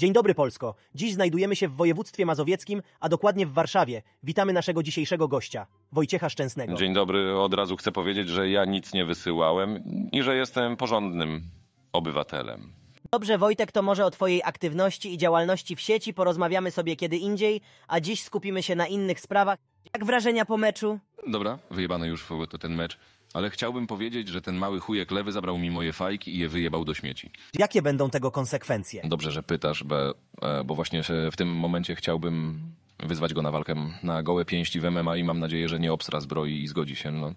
Dzień dobry Polsko. Dziś znajdujemy się w województwie mazowieckim, a dokładnie w Warszawie. Witamy naszego dzisiejszego gościa, Wojciecha Szczęsnego. Dzień dobry, od razu chcę powiedzieć, że ja nic nie wysyłałem i że jestem porządnym obywatelem. Dobrze, Wojtek, to może o Twojej aktywności i działalności w sieci porozmawiamy sobie kiedy indziej, a dziś skupimy się na innych sprawach. Jak wrażenia po meczu? Dobra, wyjebany już w ogóle to ten mecz, ale chciałbym powiedzieć, że ten mały chujek lewy zabrał mi moje fajki i je wyjebał do śmieci. Jakie będą tego konsekwencje? Dobrze, że pytasz, bo, e, bo właśnie się w tym momencie chciałbym wyzwać go na walkę na gołe pięści w MMA i mam nadzieję, że nie obstra zbroi i zgodzi się. No.